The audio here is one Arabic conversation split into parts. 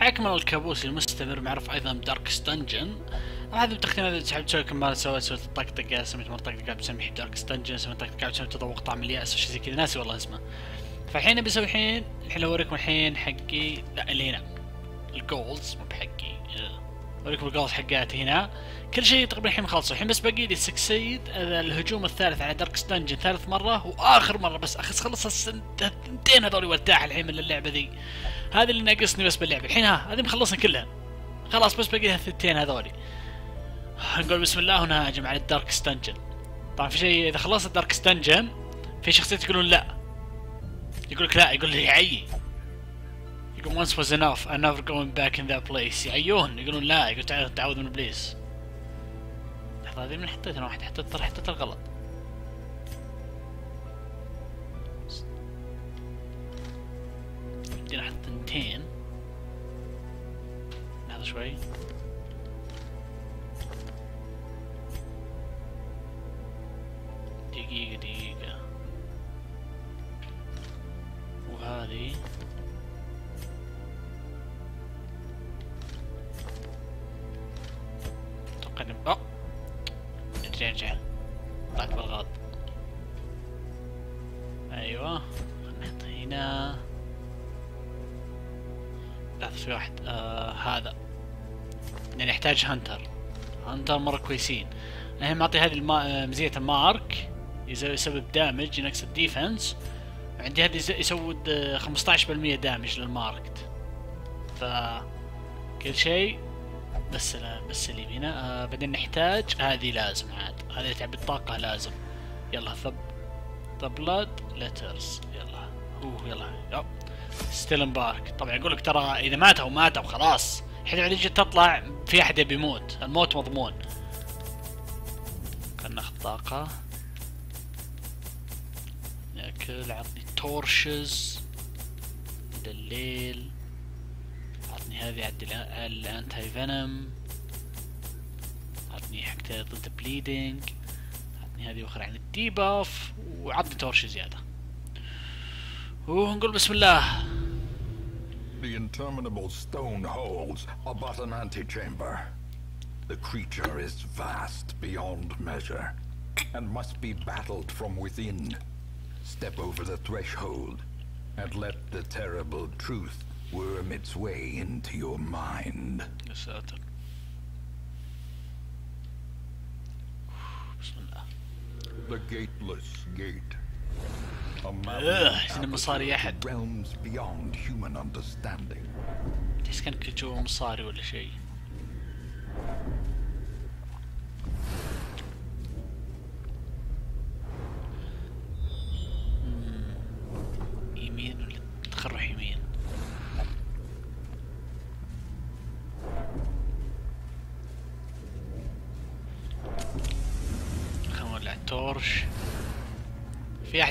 حياكم الله الكابوس المستمر معروف أيضا بداركس دنجن هذا التقييم هذا تحب تسوي كمال سويت سويت الطقطقه سميت مرة طقطقه بسميه داركس دنجن سميت طقطقه بسمي تذوق طعم الياس أو شيء زي كذا. ناسي والله اسمه. فالحين بسوي الحين الحين اوريكم الحين حقي لا اللي هنا. الجولز مو بحقي. اوريكم الجولز حقاتي هنا. كل شيء تقريبا الحين مخلصه الحين بس باقي لي سكسيد الهجوم الثالث على داركس دنجن ثالث مرة وآخر مرة بس اخس خلص الثنتين هذول وارتاح الحين من اللعبة ذي. هذا اللي ناقصني بس باللعبة. الحين ها هذه مخلصنا كلها. خلاص بس باقي الثنتين هذولي نقول بسم الله ونهاجم على الدارك ستنجن طبعا في شيء إذا خلصت الدارك ستنجن في شخصيات يقولون لا. يقول لك لا يقول لي يعي يقول once was enough I'm never going back in that place. يعيون يقولون لا يقول تعود من ابليس لحظة هذه من حطيت أنا واحد ترى حطيت الغلط. بدينا أحط ثنتين لحظة شوي. دقيقة دقيقة. وهذه. أتوقع آه ارجع طلعت بالغلط. أيوه. نحط هنا لا في واحد. آه هذا. يعني يحتاج hunter. hunter مرة كويسين. الحين معطي هذه الما... مزية ال mark. يسبب damage ينقص ال defense عندي هذه يسود 15% damage لل marked. ف كل شيء. بس بس اللي هنا آه بعدين نحتاج هذه لازم عاد. هذه اللي تعبي الطاقة لازم. يلا ثب ذا بلاد ليترز يلا. هو يلا. ستيلن بارك طبعا يقول لك ترى إذا ماتوا ماتوا خلاص. الحين تجي تطلع في أحد يبي يموت. الموت مضمون. خلنا ناخذ طاقة. ناكل عطني تورشز لليل هذه عد الانتي فينوم عطني حقت ضد بليدنج عطني هذه أخرى عن الديباف وعطني تورش زيادة ونقول بسم الله The interminable stone halls are but an antechamber. The creature is vast beyond measure, and must be battled from within. Step over the threshold, and let the terrible truth worm its way into your mind. يا ساتر بسم الله The gateless gate. A Ugh, إنه مصاري أحد. realms beyond human understanding. تحس كانك جوا مصاري ولا شيء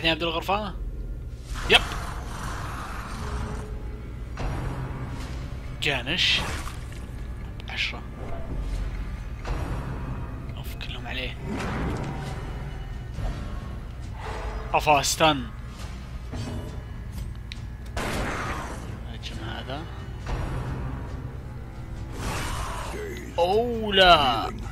احد يبدو الغرفة؟ يب. جانش. عشرة. أوف كلهم عليه. افا استن هجم هذا. أوه لا.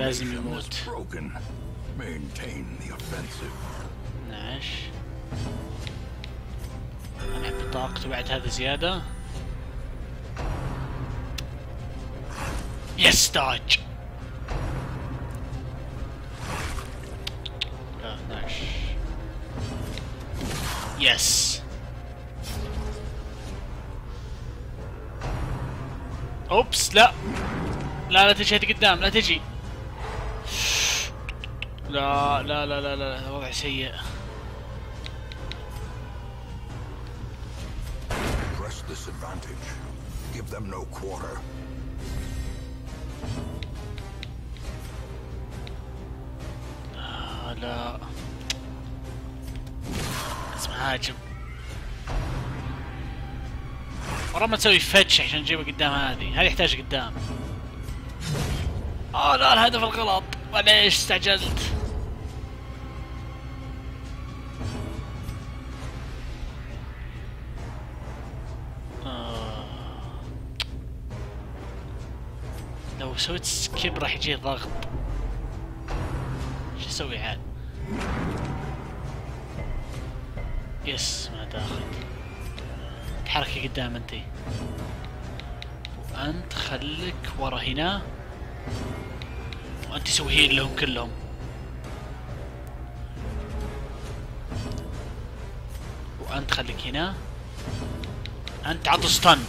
Their هذا لازم formation is يموت. broken. Maintain the offensive. 12 ألعب بطاقته بعد هذا زيادة يس داج لا 12 يس اوبس لا لا لا تجي هذه قدام لا تجي لا لا لا لا لا هذا وضع سيء. Press this advantage. Give them no quarter. آه لا. اسمع هاجم. ورا ما تسوي fetch عشان تجيبه قدام هذه. هذه يحتاج قدام. اوه لا الهدف الغلط. معليش استعجلت. سويت skip راح يجي ضغط. شو أسوي عاد؟ yes ما تاخذ تحركي قدام انتي وانت خليك ورا هنا. وانت سوي heal لهم كلهم. وانت خليك هنا. انت عطوا stun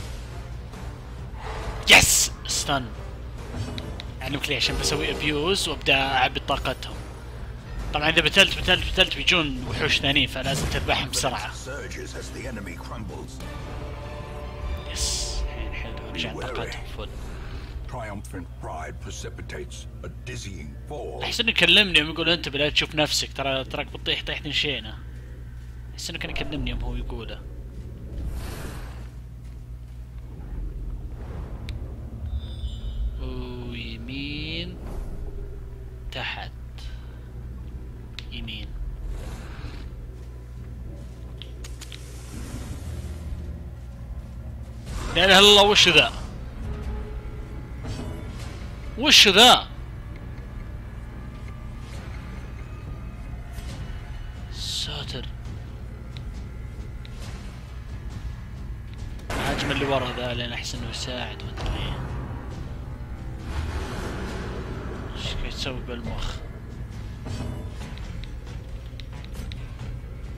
yes stun ليه عشان بسوي abuse وأبدأ اعبي طاقتهم طبعا إذا بتلت بتلت بتلت بيجون وحوش ثانيين فلازم تذبحهم بسرعة. يس الحين حلو رجع طاقتهم فل. أحس إنه يكلمني يوم يقول أنت لا تشوف نفسك ترى تراك بتطيح طيح نشينا أحس إنه كان يكلمني يوم هو يقوله. لا إله إلا الله وش ذا؟ وش ذا؟ ساتر. هاجم اللي ورا ذا لين احس إنه يساعد ليه إيش تسوي بالمخ؟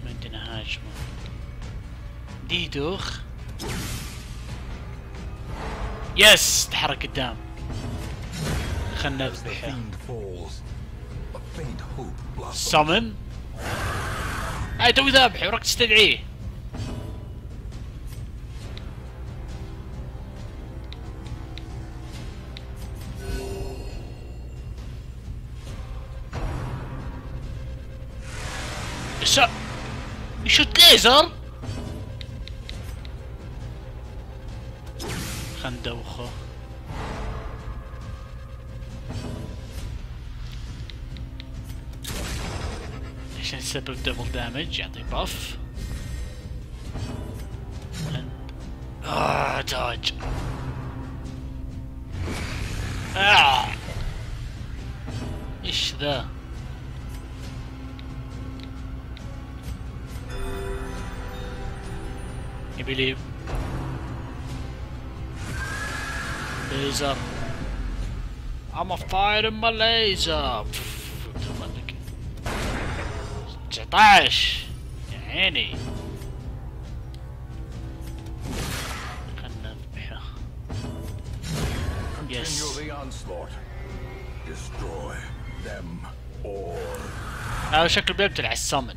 ما عندنا هاجمه ديدوخ. يس تحرك قدام. خلنا نذبحه. سمن هاي توي ذابحه وراك تستدعيه. يشوت ليزر؟ خل ندوخه عشان يسبب دبل دامج يعطي باف آه داج آه. إيش ذا يبي لي ليزر I'm a fire in my laser 19 يا عيني خلنا نذبحه Continue Yes. the onslaught. Destroy them all. هذا شكله بيبتل على السمن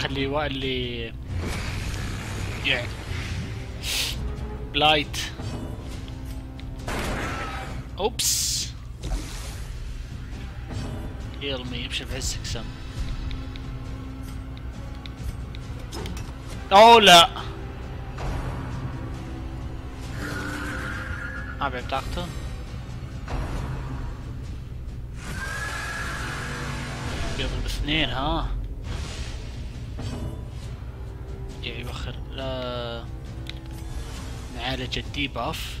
أخلي وائل اللي يعني بلايت أوبس. يرمي يمشي بعزك سم. أوه لا. ما بعد طاقته. يضرب اثنين ها. يا يوخر لا. نعالج ال debuff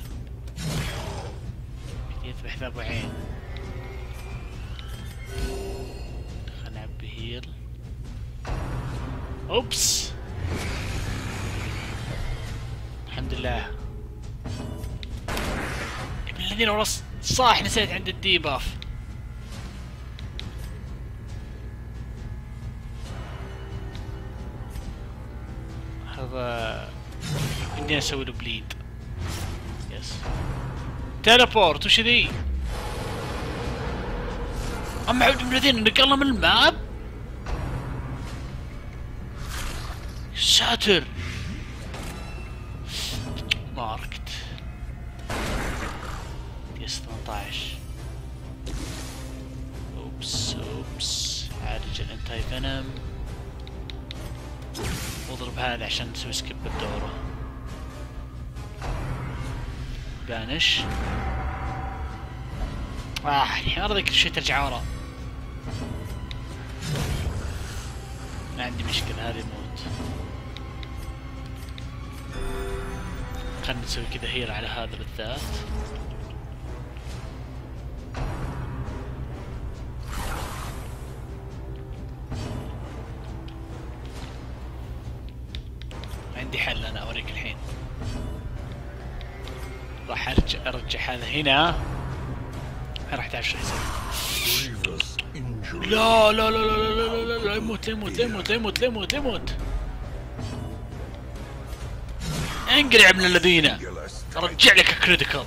يذبح ذا ابو عين خلنا نعبي heal oops. الحمد لله. ابن الذين والله صح نسيت عند الدي هذا بدي أسوي له bleed yes teleport وش ذي؟ اما عبد الذين نقلنا من ال map؟ ساتر! هذا عشان نسوي سكيب بدوره بانش آه الحين أرضي كل شيء ترجع ورا. ما عندي مشكلة هذه موت. خلنا نسوي كذا هيل على هذا بالذات هذا هنا. راح تعرف شو injury. لا لا لا لا لا لا لا لا يموت يموت يموت يموت يموت يموت. انقلع ابن الذين. ارجع لك كريتيكال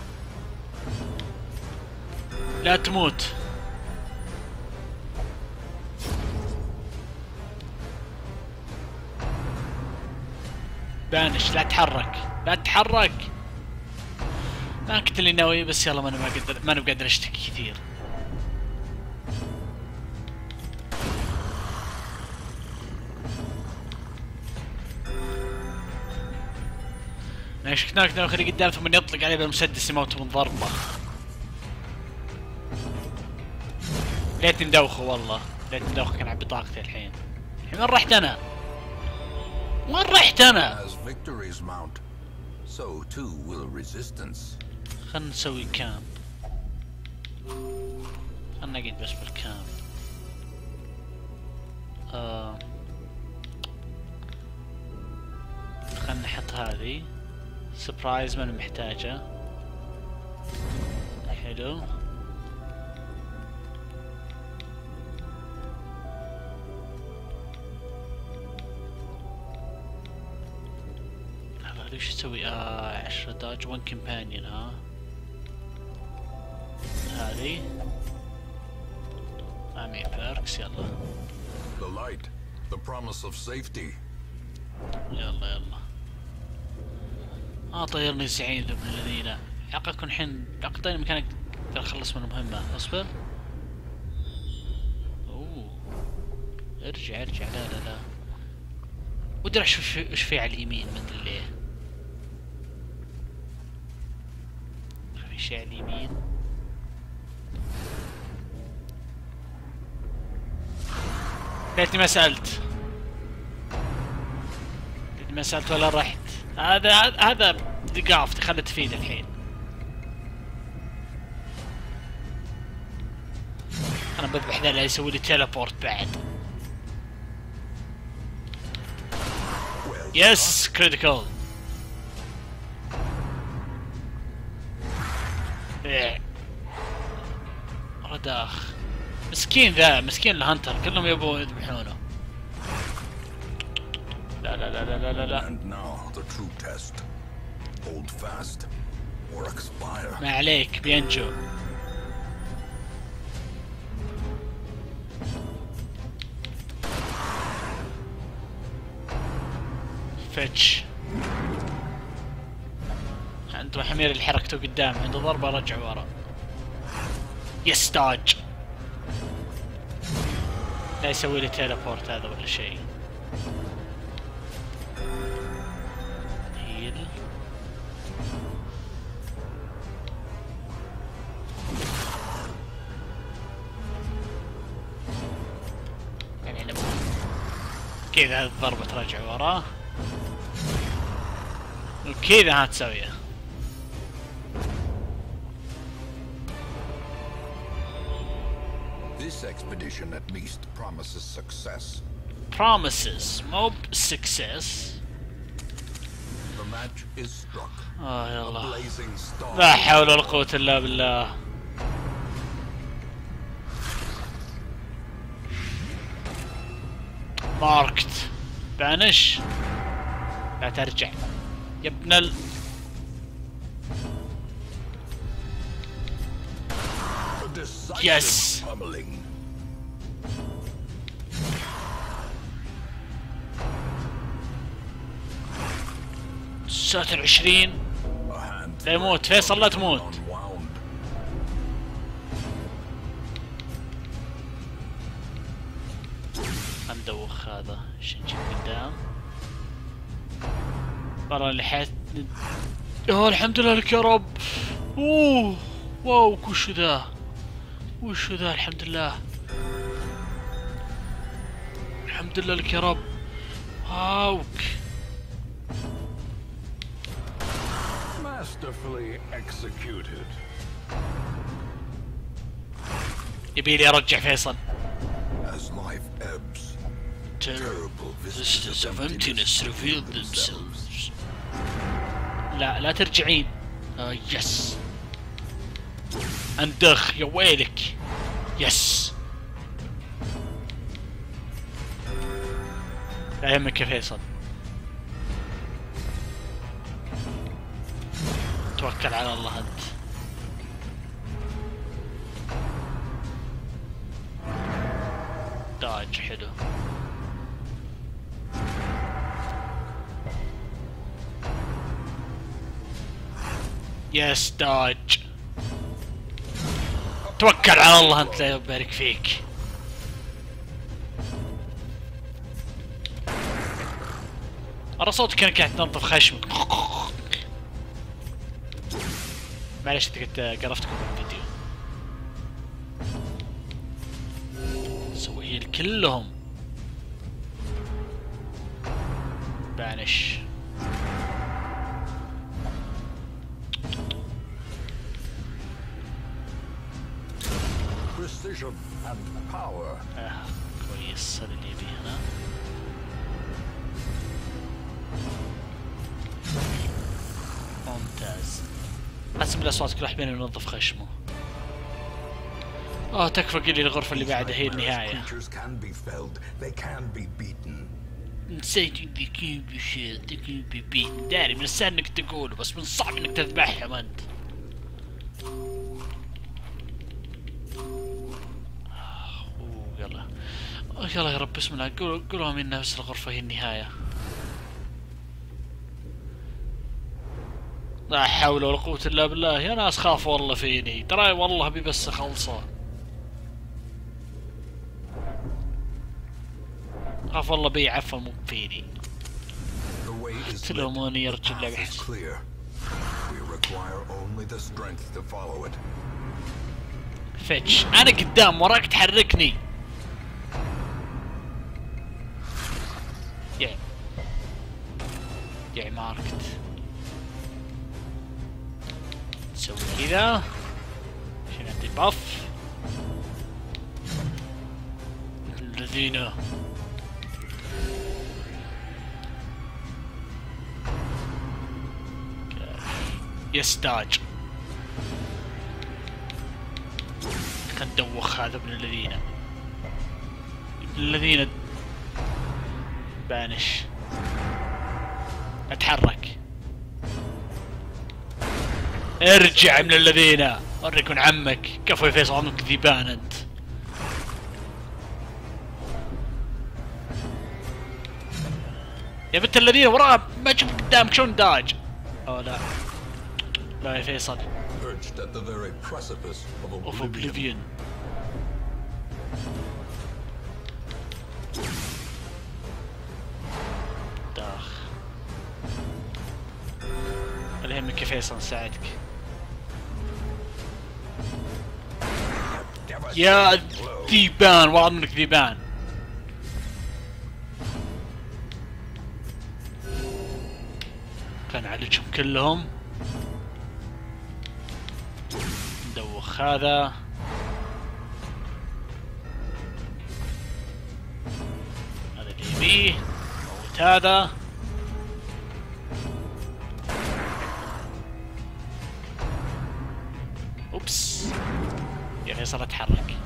لا تموت. بانش لا تحرك لا تحرك. ما كنت اللي ناوي بس يلا ما أنا ما قادر ما أنا قادر أشتكي كثير ناشكناك ناخذ قدام ثم يطلق عليه بالمسدس يموت من ضربة ليتني مدوخه والله ليتني مدوخه كان على بطاقتي الحين الحين وين رحت أنا؟ وين رحت أنا؟ As victories mount, so too will resistance. خلنا نسوي camp. خلنا نقعد بس بال camp. آه. خلنا نحط هذه. surprise ما محتاجه. حلو. وش يسوي؟ آه عشرة داج ون كمبانيون ها؟ هذه. ما معي بيركس يلا. The light, the promise of safety. يلا يلا. آه طيرني سعيد ابن الذين. حقكم الحين اعطيني مكانك اخلص من المهمة. أصبر. أوه. ارجع ارجع. لا لا لا. ودي أروح أشوف إيش في على اليمين ما أدري ليه. في شيء على اليمين. ليتني ما سألت. ليتني ما سألت ولا رحت. هذا هذا دقافتي خلت تفيد الحين. أنا بذبح ذا اللي يسوي لي teleport بعد. yes critical مسكين ذا مسكين ال hunter كلهم يبون يذبحونه. لا لا لا لا لا لا. ما عليك بينجو. فتش عند حمير اللي حركته قدام عنده ضربة رجع ورا. يس لا يسوي لي تيليبورت هذا ولا شيء. هيل. يعني كذا الضربة ترجع وراه. وكذا ها This expedition at least promises success. promises mob success The match is struck. آه يلا blazing star. لا حول ولا قوة الا بالله ماركت بانش لا ترجع يا ابن ال Yes. pummeling. عشرين لا يموت فيصل لا تموت. ندوخ هذا عشان نجيب قدام والله اللي حيت يا الحمد لله لك يا رب أوه واو وش ذا وش ذا الحمد لله الحمد لله لك يا رب واوك Masterfully executed. يبي لي ارجع فيصل As life ebbs, terrible vistas of emptiness reveal themselves. لا لا ترجعين آه يس اندخ يا ويلك. يس لا يهمك يا فيصل. توكل على الله أنت. داج حلو. يس داج توكل على الله أنت لا يبارك فيك. أرى صوتك كانك قاعد تنظف خشمك. معلش أنت قرفتكم بالفيديو سوي كلهم بانش. آه كويس هذا اللي يبيه هنا ممتاز حسب الاصوات كل واحد بينا ينظف خشمه آه تكفى قل لي الغرفة اللي بعدها هي النهاية. نسيت كيف بشيء ذي كيف بيبي داري من السهل انك تقوله بس من صعب انك تذبحهم انت يلا يا رب بسم الله. قولوا قولوا من نفس الغرفة هي النهاية. لا حول ولا قوة إلا بالله. يا ناس خاف والله فيني. ترى والله بي بس خلصة خاف والله بي عفا مو فيني. تلوموني يا رجل it. فتش أنا قدام وراك تحركني. يا ماركت نسوي كذا عشان نعطي باف الذين يستاج خل ندوخ هذا ابن الذين ابن الذين بانش أتحرك. ارجع من الذين. وريكم عمك. كفو يا فيصل عمك ذيبان أنت. يا بنت الذين وراها ما جبت قدامك شلون داج؟ اوه لا. لا يا فيصل. Of أوف oblivion. فيصل نساعدك يا ذيبان والله منك ذيبان. كان نعالجهم كلهم. ندوخ هذا. هذا اللي يبيه. موت هذا. يا فيصل اتحرك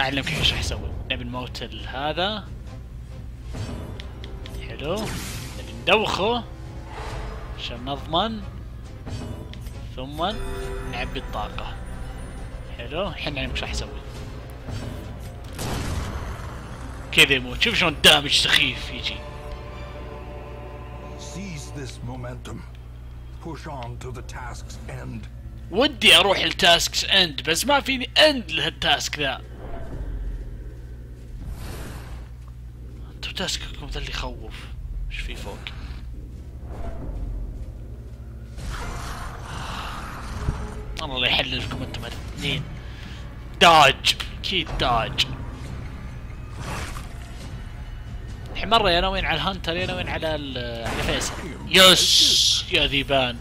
أعلمك إيش راح أسوي. نبي نموت هذا. حلو. نبي ندوخه. عشان نضمن. ثم نعبي الطاقة. حلو. الحين نعلمك إيش راح أسوي. كذا يموت شوف شلون damage سخيف يجي. Push on to the task's end. ودي أروح ال task's end بس ما فيني end لهال task ذا. انتو task كم ذا اللي يخوف. إيش في فوق؟ الله لا لكم أنتم الاثنين dodge. أكيد dodge. الحين مرة يا ناويين على ال hunter يا ناويين على ال- على فيصل. yes يا ذيبان.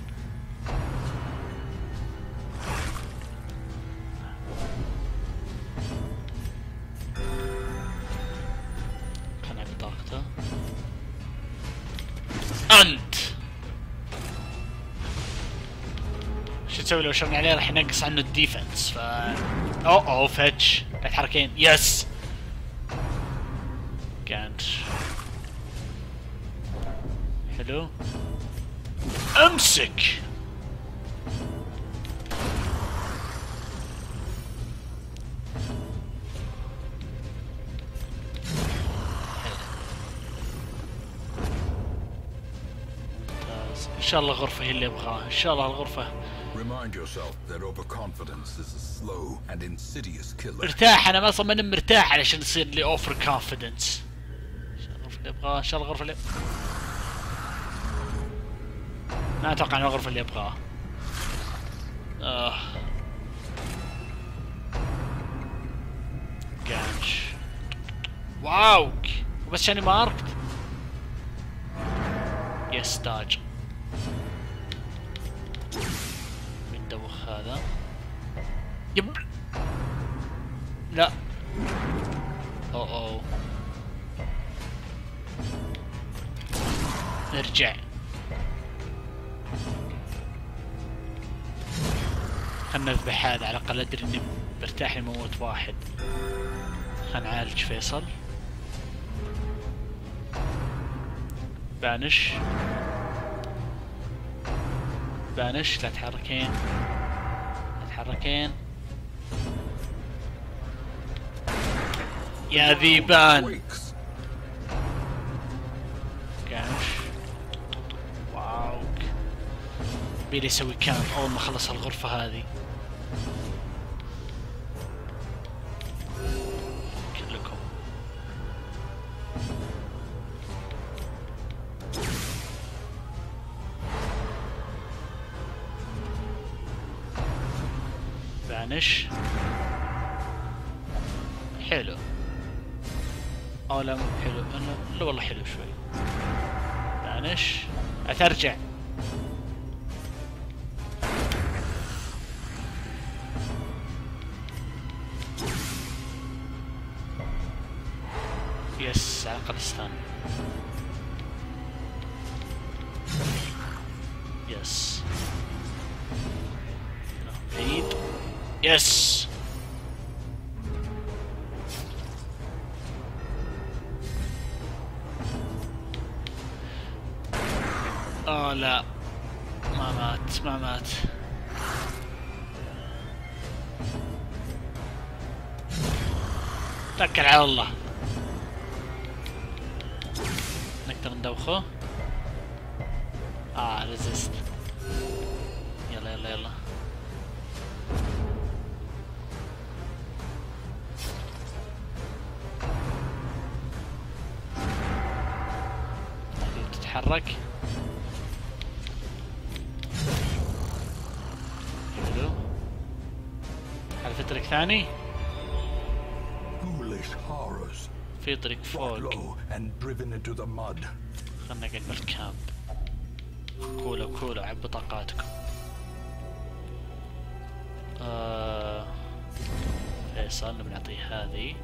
شو تسوي لو شرنا عليه راح ينقص عنه الديفنس ف أو أو فتش لا تحركين يس كانت. حلو. أمسك! إن شاء الله الغرفة هي اللي أبغاها. إن شاء الله الغرفة. Remind yourself that overconfidence is a slow and insidious killer. ارتاح أنا أصلا ماني مرتاح علشان يصير لي overconfidence الغرفة اللي ابغاها إن شاء الله الغرفة اللي ما أتوقع انها الغرفة اللي ابغاها آه. جانش wow! وبس شاني ماركت يس تاج لا. أو ارجع. خلنا نذبح هذا على الأقل أدري إني برتاح يموت واحد. خلنا نعالج فيصل. بانش. بانش لا تحركين. لا تحركين. يا ذيبان. كانش واو بيلي يسوي كامب اول ما خلص الغرفة هذه. اترجع آه لا. ما مات ما مات. توكل على الله. نقدر ندوخه آه ريزيست يلا يلا يلا. تتحرك ثاني؟ في طريق فوق. خلنا نقعد بالكامب. كولو كولو عبوا طاقاتكم. آه... فيصل نبي نعطيه هذه.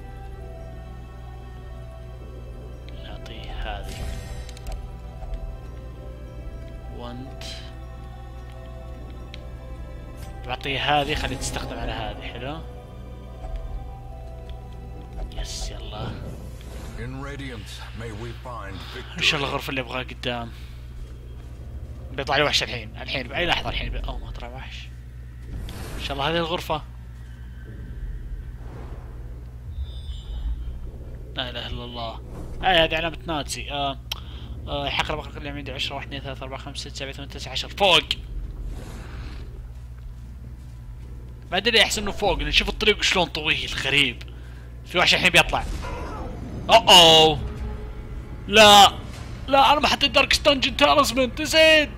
نعطيه هذه. وانت بعطيه هذه خليه تستخدم على هذه حلو؟ إن شاء الله. الغرفة اللي أبغاها قدام. بيطلع لي وحش الحين. الحين بأي لحظة الحين؟ بي... أو ما طلع وحش. إن شاء الله هذه الغرفة. لا إله إلا الله. اي هذه علامة ناتسي. آه. آه، حق البقر اللي عندي 10 1 2 3 4 5 6 7 8 9 10 فوق! ما أدري أحس إنه فوق لأن شوف الطريق شلون طويل غريب. في واحد الحين بيطلع. اوه لا. لا أنا ما حطيت دارك ستانجن تالزمن نسيت.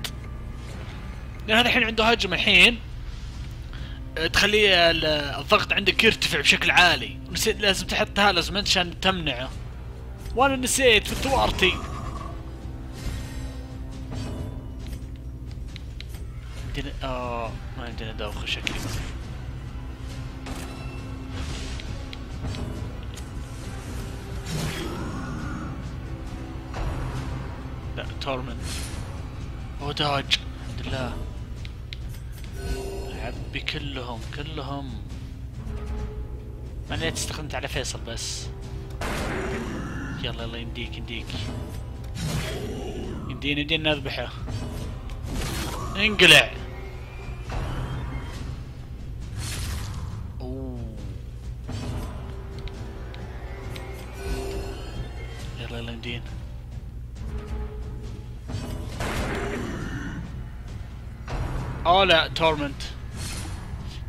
لأن هذا الحين عنده هجمة الحين. أه، تخليه ال- الضغط عندك يرتفع بشكل عالي. نسيت لازم تحط تالزمن عشان تمنعه. وأنا نسيت في ثوارتي. عندنا آه ما عندنا دوخة شكلي. لا تورمنت هو داج الحمد لله. عبي كلهم كلهم. ما استخدمت على فيصل بس. يلا يلا يمديك يمديك. يمدينا يمدينا نذبحه انقلع. أوه. يلا يلا يمدينا اوه لا تورمنت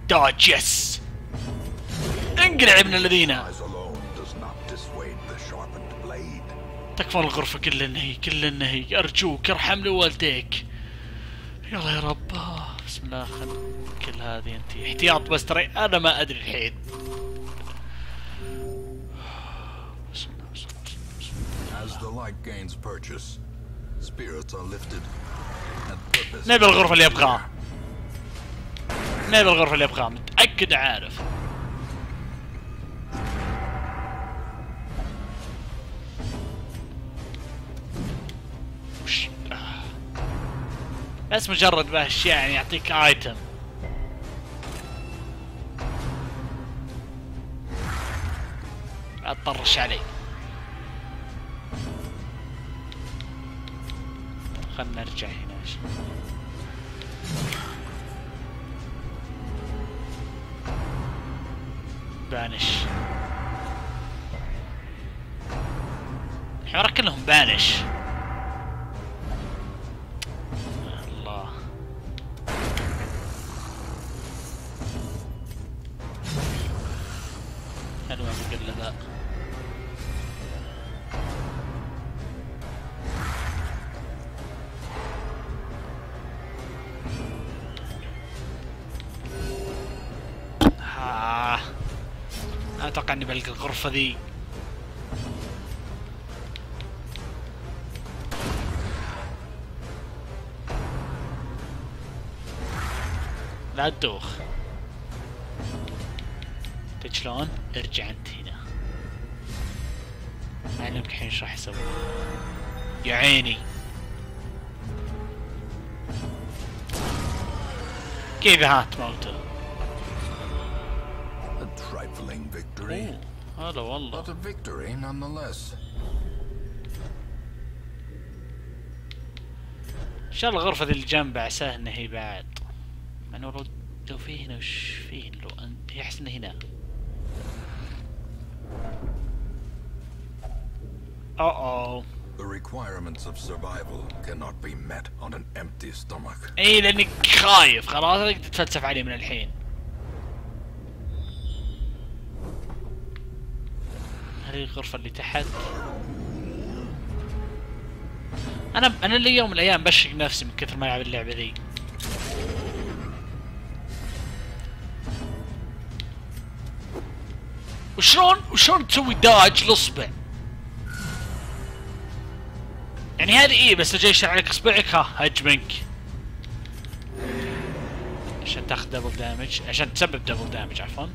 دوج يس انقلع ابن الذين. تكفى الغرفة كل النهي كل النهي أرجوك ارحم والديك يلا يا رب. بسم الله خل كل هذه أنت. احتياط بس ترى أنا ما أدري الحين. نبي الغرفة اللي ابغاها نبي الغرفة اللي أبغاها متأكد عارف. بس مجرد بهالشيء يعني يعطيك ايتم أطرش علي خلنا نرجع هنا. بانش. الحوار كلهم بانش. أتوقع اني بلقى الغرفة ذي. لا تدوخ. انت شلون؟ ارجع انت هنا. اعلمك الحين إيش راح يسوي. يا عيني. كذا هات موته؟ Trifling victory, أوه، هلا والله but a victory nonetheless. إن شاء الله الغرفة ذي اللي جنبه عساه إنه هي بعد. أنا والله لو في هنا وش في لو انت يحس انه هنا. اوه The requirements of survival cannot be met on an empty stomach. اي لانك خايف. خلاص تتفلسف عليه من الحين. هذه الغرفة اللي تحت أنا أنا اللي يوم من الأيام بشق نفسي من كثر ما ألعب اللعبة ذي. وشلون وشلون تسوي داج الاصبع يعني هذه إيه بس لو جاي يشتغل عليك اصبعك ها هجمك عشان تاخذ دبل دامج عشان تسبب دبل دامج عفوا.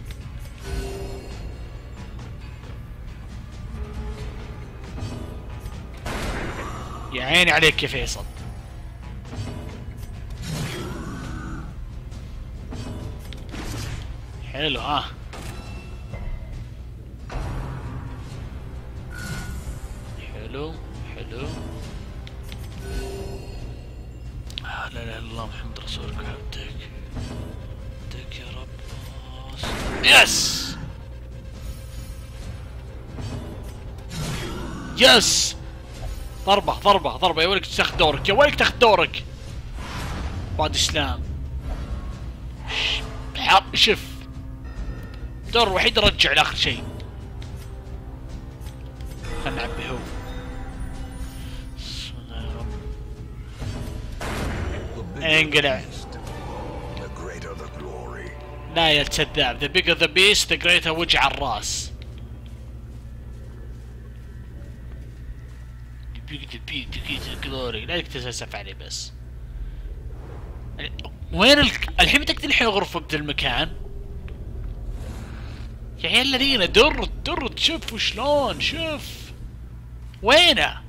عيني عليك يا فيصل. حلو ها. حلو حلو. لا إله إلا الله محمد رسولك عبدك. عبدك يا رب. يس! طلع ضربة ضربة ضربة. يا ولك تاخذ دورك. يا ولك تاخذ دورك. بعد اسلام حط شف الدور الوحيد رجع لآخر شيء. خلنا نعبي هو. انقلع. لا يا الكذاب the bigger the beast the greater وجع الراس. The greater the glory لا تتسف عليه بس. وين ال... الحين متأكد الحين الغرفة بذا المكان؟ يا عيال الذين در در شوف شلون شوف. وينه؟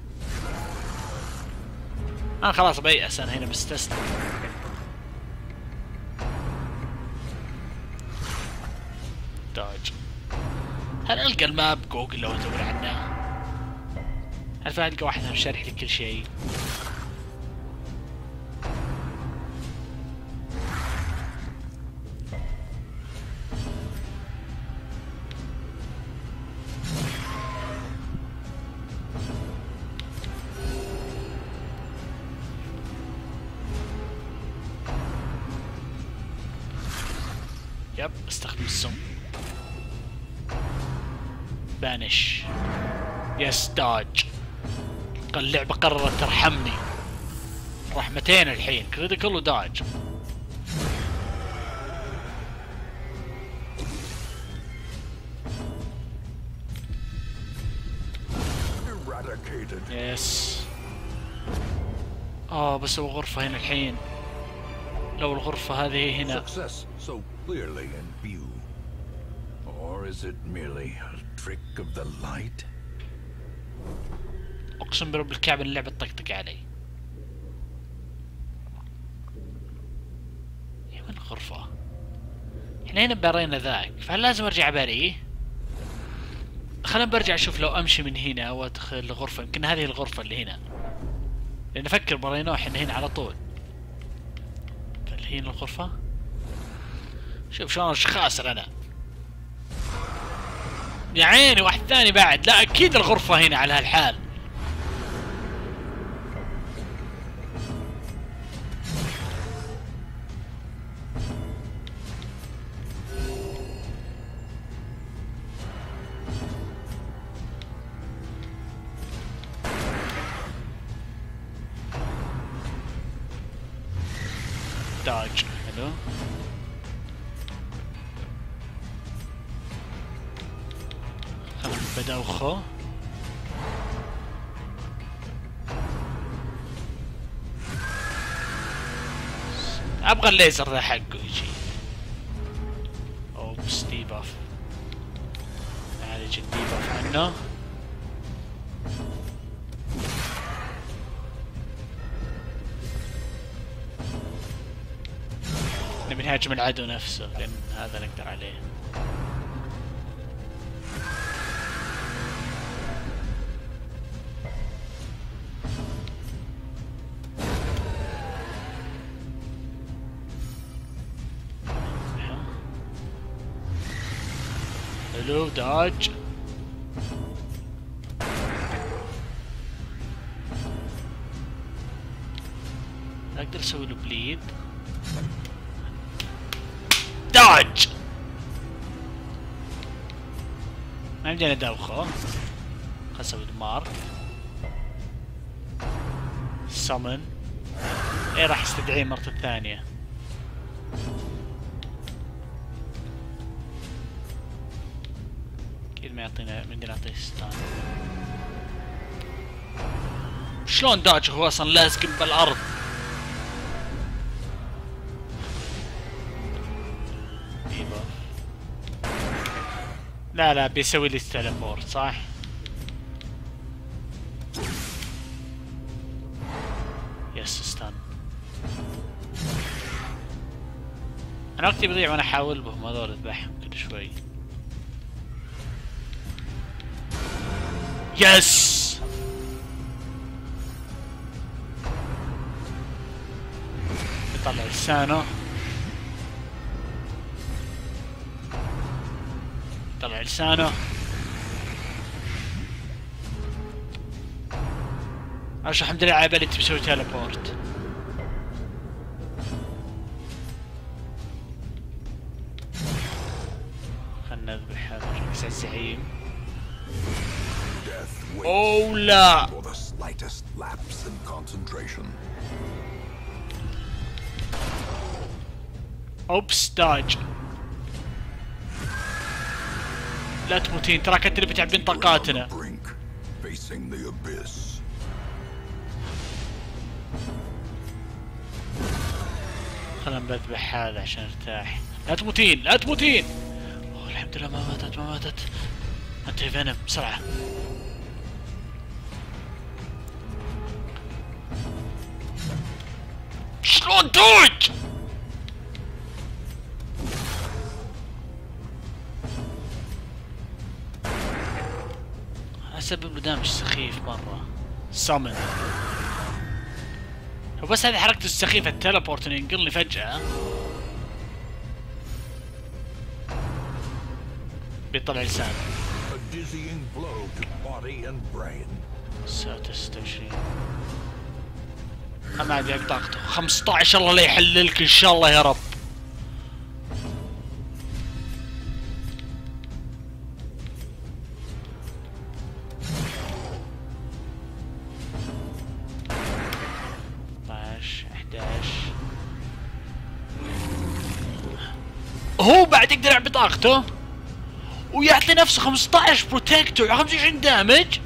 أنا خلاص بيأس أنا هنا مستسلم. تاج. هل ألقى الماب جوجل لو ادور عنه؟ فعلا القى واحد شارح لي كل شيء؟ yep استخدم السم punch. yes اللعبة قررت ترحمني رحمتين الحين critical و dodge. yes آه بس هو غرفة هنا الحين لو الغرفة هذه هنا. Or is it merely a trick of the light? اقسم برب الكعبة اللعبة تطقطق علي يا وين الغرفة؟ إحنا هنا برينا ذاك فهل لازم أرجع بريه؟ خلينا برجع أشوف لو أمشي من هنا أو ادخل الغرفة يمكن هذه الغرفة اللي هنا لأن أفكر بريناه إحنا هنا على طول هي الغرفة؟ شوف شلون إيش خاسر أنا يا عيني واحد ثاني بعد لا أكيد الغرفة هنا على هالحال dodge حلو خلنا أبغى الليزر ذا حقه يجي. oops debuff نعالج ال debuff عنه. نبي نهاجم العدو نفسه لأن هذا نقدر عليه. حلو داج أقدر أسوي له بليد ما يمدينا ادوخه خل أسوي دمار سمن إيه راح استدعيه مرة ثانية. أكيد ما يعطينا من نعطيه ستان شلون داج هو أصلا لازق بالأرض؟ لا لا بيسوي لي التليبورت صح يس استان أنا وقتي بيضيع وأنا أحاول بهم هذول أذبحهم كل شوي. يس! يطلع لسانه. لسانه. عشان الحمد لله على بالي تبي تسوي تيليبورت خلنا نذبح هذا الرئيس الزعيم. اوه لا. اوبس داج لا تموتين. تراك انت اللي بتعبين طاقاتنا. خلنا بذبح هذا عشان ارتاح لا تموتين لا تموتين. أوه الحمد لله ما ماتت ما ماتت. أنت فينم بسرعة. شلون توج؟ اسبب له دامج سخيف مرة. سامن هو بس هذه حركته السخيفة التليبورت انه ينقلني فجأة. بيطلع لسانه. ساعة 26 ما عاد يقطع طاقته 15 الله لا يحللك إن شاء الله يا رب. هو بعد يقدر يلعب بطاقته ويعطي نفسه 15 بروتكتور 25 دامج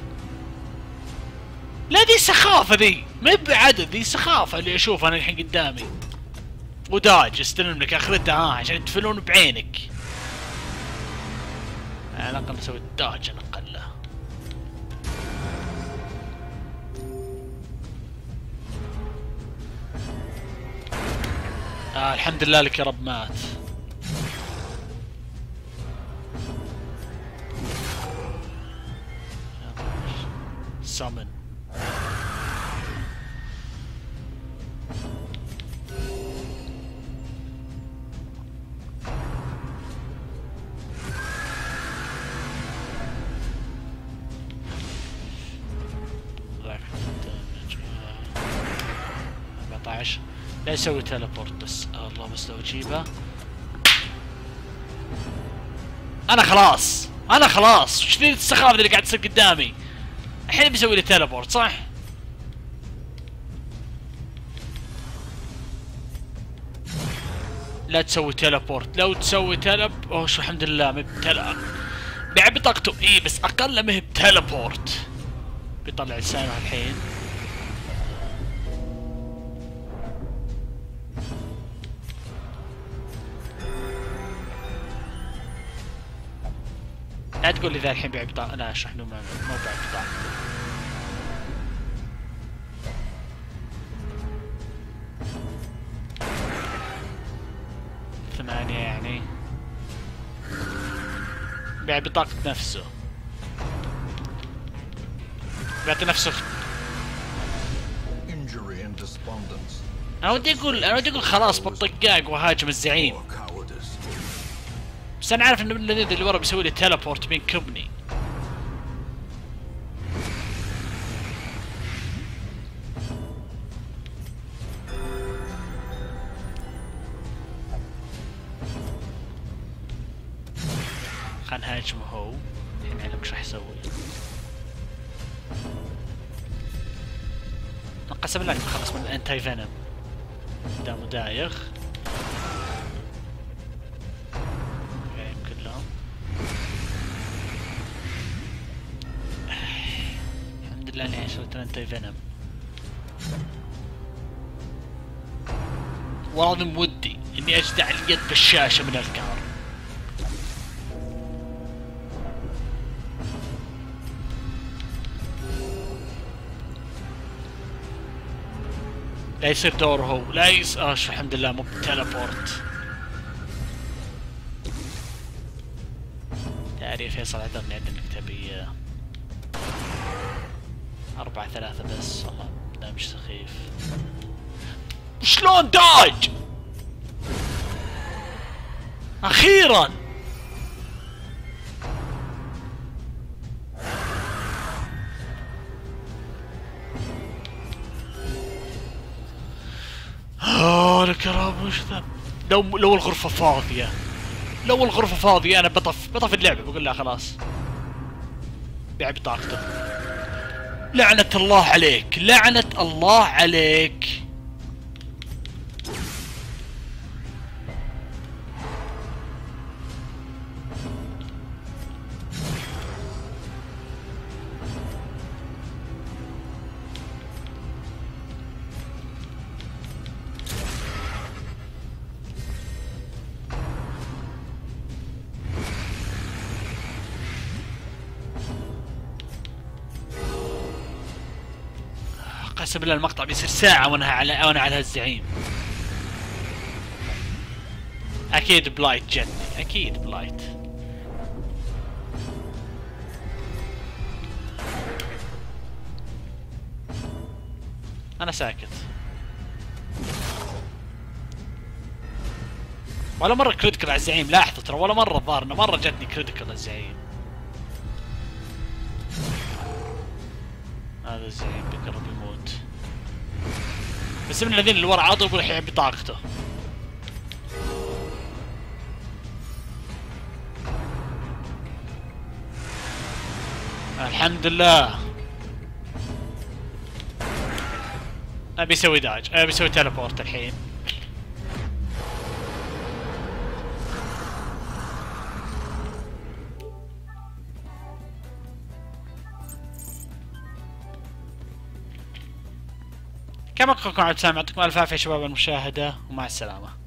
لا ذي سخافة ذي. ما بعدد ذي سخافة اللي أشوف أنا الحين قدامي. وداج استلم لك اخرتها ها عشان تفلون بعينك. على الأقل نسوي الداج على الأقل. آه الحمد لله لك يا رب مات. Summon. ضعف الدمج. 14 لا يسوي teleport بس. الله بس لو اجيبه أنا خلاص. أنا خلاص. وش ذي السخافه اللي قاعد تصير قدامي؟ الحين بيسوي لي teleport صح؟ لا تسوي teleport لو تسوي تلب أوه شو الحمد لله ما بتل بعد بطاقته اي بس أقل ما هي ب teleport بيطلع لسانه الحين لا تقول لي ذا الحين بيع بطاقة لا اشرح له ما ما بيع بطاقة ثمانية يعني بيع بطاقة نفسه بيعطي نفسه. أنا ودي أقول أنا ودي أقول خلاص بطقاق وهاجم الزعيم. بس أنا عارف إن الذي اللي ورا بيسوي لي تيليبورت بينكبني الحمد لله اني سويت antivenom. والله ودي إني أجدع اليد بالشاشة من الكار لا يصير دور هو. لا يصير آه شو الحمد لله مو ب teleport تعرف فيصل عذرني عند انك تبي آه، أربعة ثلاثة بس والله. دامج سخيف. شلون داج؟ أخيرا! اوه وش ذا؟ لو لو الغرفة فاضية. لو الغرفة فاضية أنا بطف بطف اللعبة بقول لها خلاص. بيع بطاقته لعنة الله عليك لعنة الله عليك. قسم بالله المقطع بيصير ساعة وأنا على وأنا على الزعيم. أكيد blight جتني أكيد blight. أنا ساكت. ولا مرة critical على الزعيم. لاحظوا ترى ولا مرة الظاهر انه مرة جتني critical الزعيم. هذا الزعيم بقرب يموت بس من الذين اللي ورا عضوا يقول الحين بطاقته الحمد لله. أبي أسوي داج أبي أسوي تليبورت الحين. قلت لكم عبد السلام يعطيكم ألف عافية شباب المشاهدة ومع السلامة.